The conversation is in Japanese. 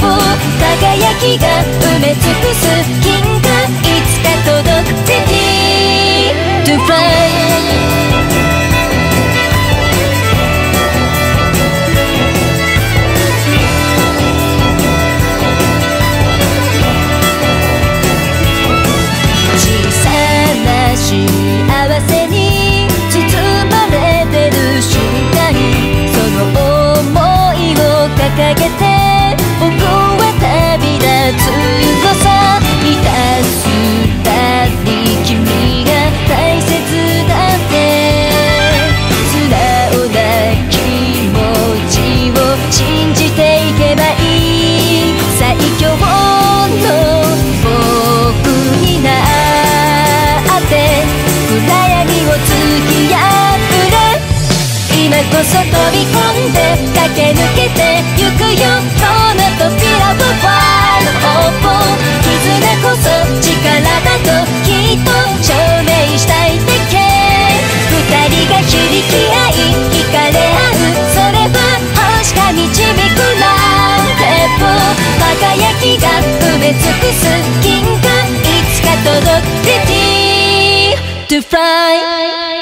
輝きが埋め尽くす金がいつか届く Ready to fly 小さな幸せに包まれてる瞬間その想いを掲げてこそ飛び込んで駆け抜けてゆくよこの扉を Wide Open 絆こそ力だときっと証明したいだけ二人が響き合い惹かれ合うそれは星が導くラテポ輝きが埋め尽くす銀河いつか届く Ready to fly